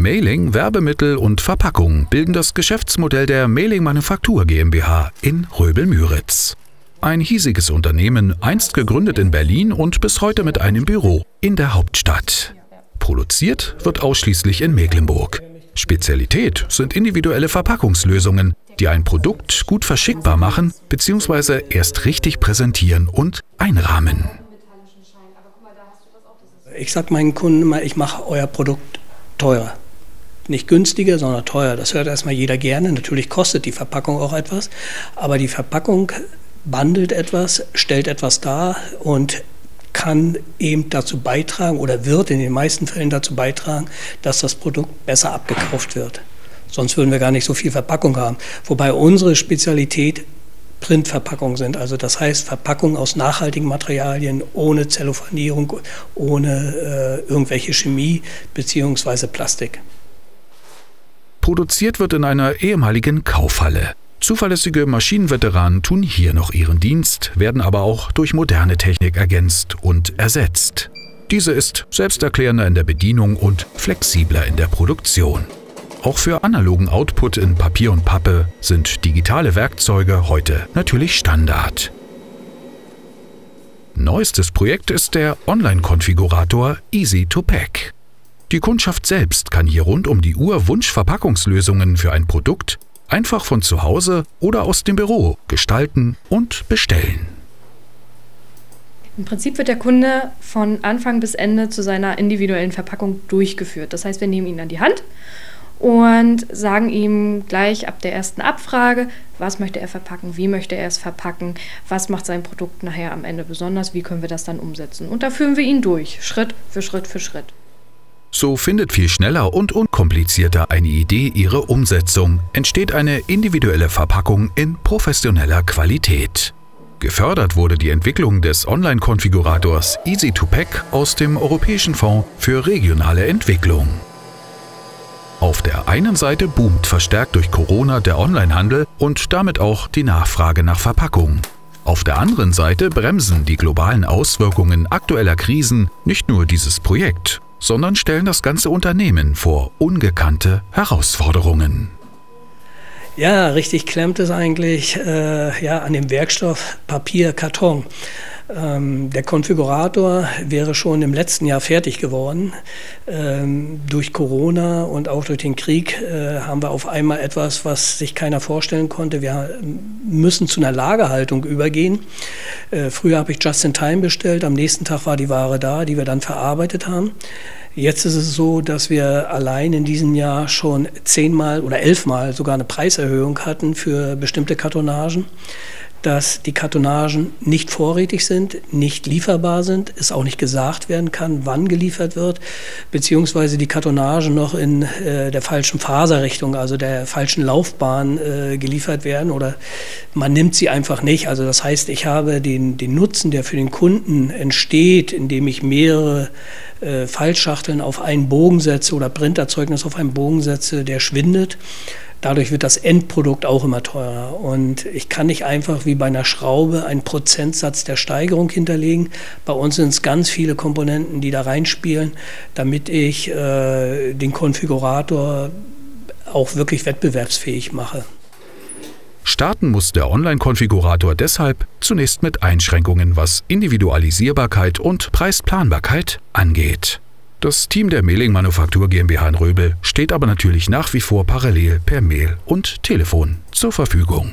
Mailing, Werbemittel und Verpackung bilden das Geschäftsmodell der Mailing Manufaktur GmbH in Röbel-Müritz. Ein hiesiges Unternehmen, einst gegründet in Berlin und bis heute mit einem Büro in der Hauptstadt. Produziert wird ausschließlich in Mecklenburg. Spezialität sind individuelle Verpackungslösungen, die ein Produkt gut verschickbar machen bzw. erst richtig präsentieren und einrahmen. Ich sage meinen Kunden immer, ich mache euer Produkt teurer. Nicht günstiger, sondern teuer. Das hört erstmal jeder gerne. Natürlich kostet die Verpackung auch etwas, aber die Verpackung bandelt etwas, stellt etwas dar und kann eben dazu beitragen oder wird in den meisten Fällen dazu beitragen, dass das Produkt besser abgekauft wird. Sonst würden wir gar nicht so viel Verpackung haben. Wobei unsere Spezialität Printverpackungen sind. Also das heißt Verpackungen aus nachhaltigen Materialien, ohne Zellophanierung, ohne äh, irgendwelche Chemie bzw. Plastik. Produziert wird in einer ehemaligen Kaufhalle. Zuverlässige Maschinenveteranen tun hier noch ihren Dienst, werden aber auch durch moderne Technik ergänzt und ersetzt. Diese ist selbsterklärender in der Bedienung und flexibler in der Produktion. Auch für analogen Output in Papier und Pappe sind digitale Werkzeuge heute natürlich Standard. Neuestes Projekt ist der Online-Konfigurator Easy to Pack. Die Kundschaft selbst kann hier rund um die Uhr Wunschverpackungslösungen für ein Produkt einfach von zu Hause oder aus dem Büro gestalten und bestellen. Im Prinzip wird der Kunde von Anfang bis Ende zu seiner individuellen Verpackung durchgeführt. Das heißt, wir nehmen ihn an die Hand und sagen ihm gleich ab der ersten Abfrage, was möchte er verpacken, wie möchte er es verpacken, was macht sein Produkt nachher am Ende besonders, wie können wir das dann umsetzen. Und da führen wir ihn durch, Schritt für Schritt für Schritt. So findet viel schneller und unkomplizierter eine Idee ihre Umsetzung, entsteht eine individuelle Verpackung in professioneller Qualität. Gefördert wurde die Entwicklung des Online-Konfigurators Easy2Pack aus dem Europäischen Fonds für regionale Entwicklung. Auf der einen Seite boomt verstärkt durch Corona der Onlinehandel und damit auch die Nachfrage nach Verpackung. Auf der anderen Seite bremsen die globalen Auswirkungen aktueller Krisen nicht nur dieses Projekt, sondern stellen das ganze Unternehmen vor ungekannte Herausforderungen. Ja, richtig klemmt es eigentlich äh, ja, an dem Werkstoff Papier, Karton. Ähm, der Konfigurator wäre schon im letzten Jahr fertig geworden. Ähm, durch Corona und auch durch den Krieg äh, haben wir auf einmal etwas, was sich keiner vorstellen konnte. Wir müssen zu einer Lagerhaltung übergehen. Äh, früher habe ich Just in Time bestellt, am nächsten Tag war die Ware da, die wir dann verarbeitet haben. Jetzt ist es so, dass wir allein in diesem Jahr schon zehnmal oder elfmal sogar eine Preiserhöhung hatten für bestimmte Kartonagen dass die Kartonagen nicht vorrätig sind, nicht lieferbar sind, es auch nicht gesagt werden kann, wann geliefert wird, beziehungsweise die Kartonagen noch in äh, der falschen Faserrichtung, also der falschen Laufbahn äh, geliefert werden oder man nimmt sie einfach nicht. Also das heißt, ich habe den, den Nutzen, der für den Kunden entsteht, indem ich mehrere äh, Fallschachteln auf einen Bogen setze oder Printerzeugnis auf einen Bogen setze, der schwindet. Dadurch wird das Endprodukt auch immer teurer. Und ich kann nicht einfach wie bei einer Schraube einen Prozentsatz der Steigerung hinterlegen. Bei uns sind es ganz viele Komponenten, die da reinspielen, damit ich äh, den Konfigurator auch wirklich wettbewerbsfähig mache. Starten muss der Online-Konfigurator deshalb zunächst mit Einschränkungen, was Individualisierbarkeit und Preisplanbarkeit angeht. Das Team der Mailing Manufaktur GmbH in Röbel steht aber natürlich nach wie vor parallel per Mail und Telefon zur Verfügung.